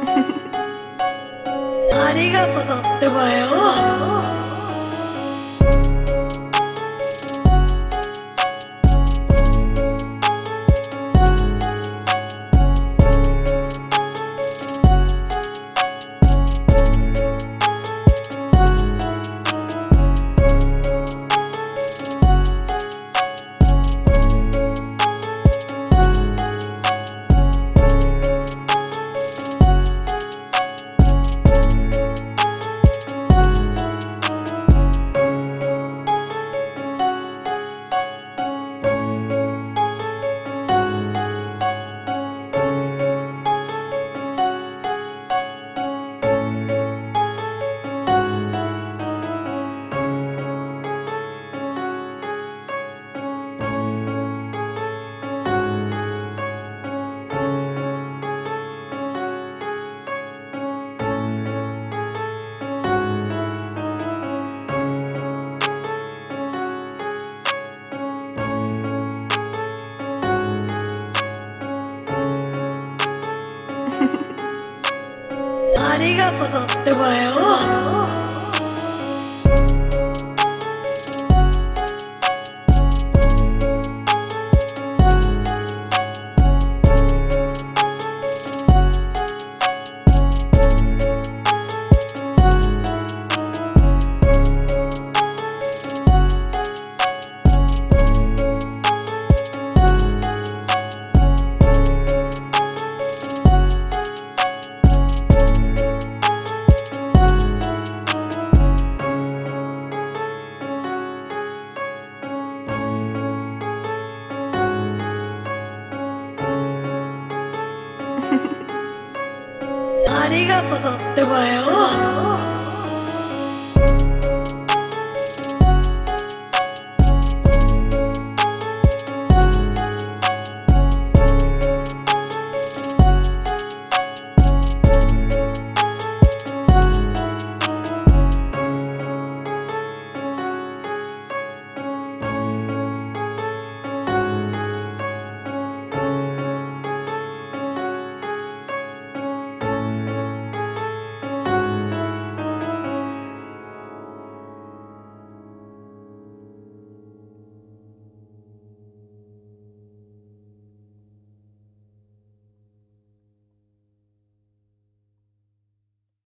ありがとだってばよ。ありがとうってばよりがとうってばよ。